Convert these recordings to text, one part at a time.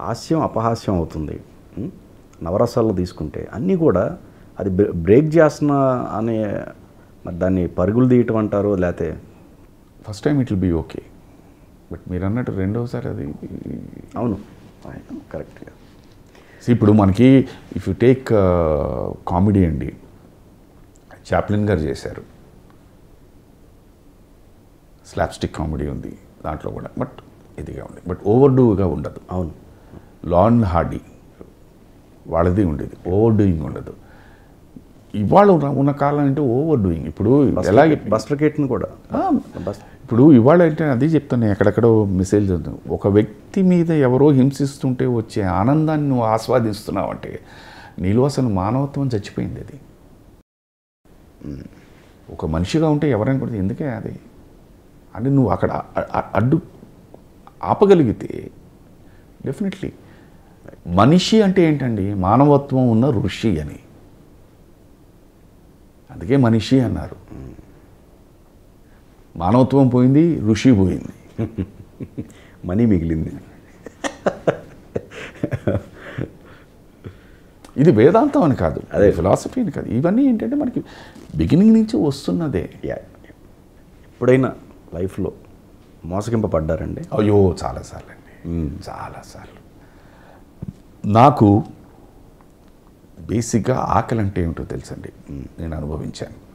హాస్యం అపహాస్యం అవుతుంది? నవరసాల్లో తీసుకుంటే అన్నీ కూడా అది బ్రే- బ్రేక్ చేస్తున్న అనే మరి దాన్ని పరుగులు తీయటం అంటారు లేకపోతే first time it will be okay. But మీరు అన్నట్టు రెండోసారి అది అవును. కరెక్ట్గా ఇప్పుడు మనకి ఇఫ్ యు టేక్ కామెడీ అండి చాప్లిన్ గారు చేశారు. స్లాప్స్టిక్ కామెడీ ఉంది దాంట్లో కూడా బట్ ఇదిగా ఉంది. బట్ ఓవర్ డూగా ఉండదు. అవును. లాన్ హార్డీ వాళ్ళది ఉండేది ఓవర్ డూయింగ్ ఉండదు. ఇవాళ ఉన్న- కాలం అంటే ఓవర్ డూయింగ్ ఇప్పుడు ఎలాగే బస్టర్ కేట్ని కూడా. బస్ ఇప్పుడు ఇవాళ అంటే అది చెప్తాను ఎక్కడెక్కడో మెసేజ్ చదువుతాను ఒక వ్యక్తి మీద ఎవరో హింసిస్తుంటే వచ్చే ఆనందాన్ని నువ్వు ఆస్వాదిస్తున్నావు అంటే నీలో అసలు మానవత్వం చచ్చిపోయింది అది. ఒక మనిషిగా ఉంటే ఎవరైనా కూడా ఎందుకే అది? అంటే నువ్వు అక్కడ అడ్డు ఆపగలిగితే డెఫినెట్లీ మనిషి అంటే ఏంటండి? మానవత్వం ఉన్న ఋషి అని. అందుకే మనిషి అన్నారు. మానవత్వం పోయింది ఋషి పోయింది. మనీ మిగిలింది. ఇది వేదాంతం అని కాదు. అదే. ఫిలాసఫీ అని కాదు. ఇవన్నీ ఏంటంటే మనకి బిగినింగ్ నుంచి వస్తున్నదే. ఎప్పుడైనా లైఫ్లో మోసగింపబడ్డారండి? అయ్యో చాలాసార్లు అండి చాలాసార్లు నాకు బేసిక్గా ఆకలి అంటే ఏమిటో తెలుసండి. నేను అనుభవించాను.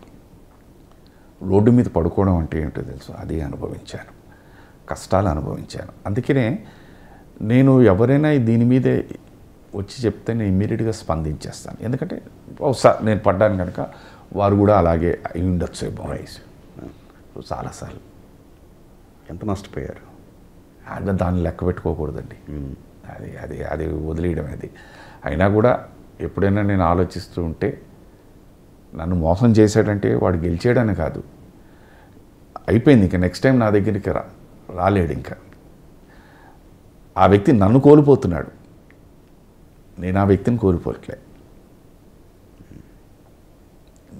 రోడ్డు మీద పడుకోవడం అంటే ఏమిటో తెలుసు. అది అనుభవించాను. కష్టాలు అనుభవించాను. అందుకనే నేను ఎవరైనా దీని మీదే వచ్చి చెప్తే నేను ఇమ్మీడియట్గా స్పందించేస్తాను. ఎందుకంటే బహుశా నేను పడ్డాను కనుక వారు కూడా అలాగే అయి ఉండొచ్చు అనేసి. చాలాసార్లు ఎంత నష్టపోయారు? అంటే దాన్ని లెక్క పెట్టుకోకూడదండి. అది అది అది వదిలేయడం అది. అయినా కూడా ఎప్పుడైనా నేను ఆలోచిస్తూ ఉంటే నన్ను మోసం చేశాడంటే వాడు గెలిచాడని కాదు. అయిపోయింది ఇంకా నెక్స్ట్ టైం నా దగ్గరికి రా రాలేడు ఇంకా. ఆ వ్యక్తి నన్ను కోల్పోతున్నాడు. నేను ఆ వ్యక్తిని కోల్పోవట్లే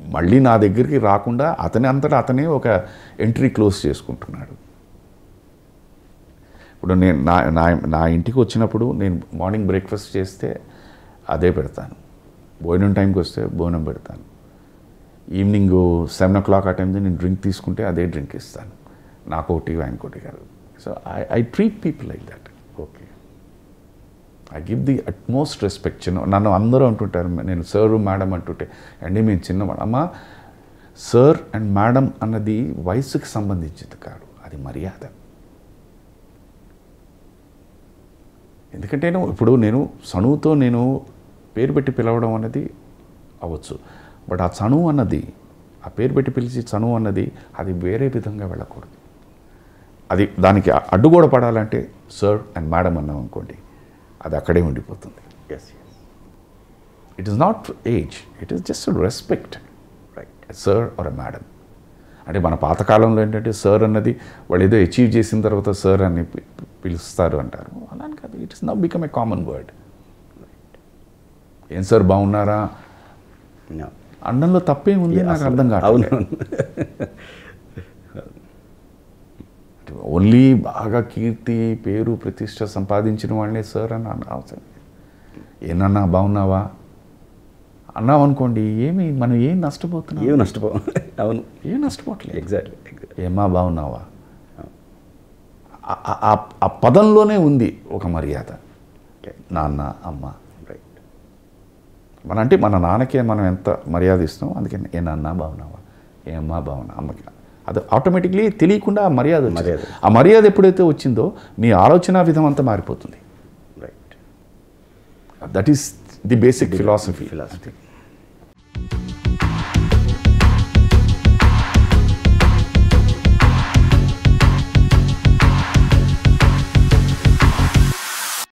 మళ్ళీ నా దగ్గరికి రాకుండా అతని అంతటా అతనే ఒక ఎంట్రీ క్లోజ్ చేసుకుంటున్నాడు. ఇప్పుడు నేను నా నా నా ఇంటికి వచ్చినప్పుడు నేను మార్నింగ్ బ్రేక్ఫాస్ట్ చేస్తే అదే పెడతాను. భోజనం టైంకి వస్తే భోజనం పెడతాను. ఈవినింగ్ సెవెన్ ఓ క్లాక్ ఆ టైంలో నేను డ్రింక్ తీసుకుంటే అదే డ్రింక్ ఇస్తాను. నాకు ఒకటి ఆయనకోటి కాదు. So I I treat people like that. Okay. I give the utmost respect. చిన్న నన్ను అందరూ అంటుంటారు నేను సార్ మేడం అంటుంటే అండి మేము చిన్నవాడు అమ్మా సార్ అండ్ మేడం అన్నది వయసుకి సంబంధించింది కాదు. అది మర్యాద. ఎందుకంటే ఇప్పుడు నేను చనువుతో నేను పేరు పెట్టి పిలవడం అన్నది అవ్వచ్చు. బట్ ఆ చనువు అన్నది ఆ పేరు పెట్టి పిలిచి చనువు అన్నది అది వేరే విధంగా వెళ్ళకూడదు. అది దానికి అడ్డు కూడా పడాలంటే సార్ అండ్ మేడం అన్నాం అనుకోండి అది అక్కడే ఉండిపోతుంది. Yes yes it is not age it is just respect right sir or a madam అంటే మన పాతకాలంలో ఏంటంటే సార్ అన్నది వాళ్ళు ఏదో అచీవ్ చేసిన తర్వాత సార్ అని పిలుస్తారు అంటారు. అలా it is now become a common word ఏం సార్ బాగున్నారా? అండంలో తప్పేం ఉంది? నాకు అర్థం కాదు ఓన్లీ బాగా కీర్తి పేరు ప్రతిష్ట సంపాదించిన వాళ్ళే సార్ అని అవసరం ఏనన్నా బాగున్నావా? అన్నావు అనుకోండి ఏమి మనం ఏం నష్టపోతున్నాం? ఏమి నష్టపో? అవును. ఏం నష్టపోవట్లేదు. ఎగ్జాక్ట్లీ ఏమా బాగున్నావా? ఆ- పదంలోనే ఉంది ఒక మర్యాద. నాన్న అమ్మ రైట్ మన అంటే మన నాన్నకే మనం ఎంత మర్యాద ఇస్తాం అందుకని ఏ నాన్న బాగున్నావా ఏ అమ్మ బాగున్నా అమ్మకి. అది ఆటోమేటిక్లీ తెలియకుండా ఆ మర్యాద. మర్యాద. ఆ మర్యాద ఎప్పుడైతే వచ్చిందో నీ ఆలోచన విధం అంతా మారిపోతుంది. Right that is the basic philosophy philosophy